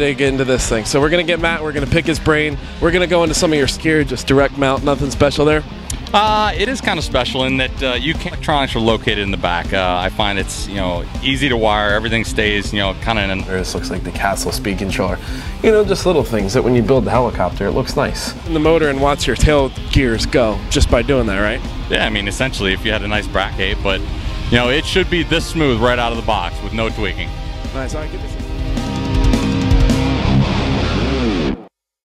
dig into this thing. So we're gonna get Matt. We're gonna pick his brain. We're gonna go into some of your gear, just direct mount, nothing special there. Uh, it is kind of special in that uh, you can, electronics are located in the back. Uh, I find it's you know easy to wire. Everything stays you know kind of in. This looks like the Castle speed controller. You know, just little things that when you build the helicopter, it looks nice. And the motor and watch your tail gears go just by doing that, right? Yeah, I mean essentially if you had a nice bracket, but you know it should be this smooth right out of the box with no tweaking. Nice. I get this.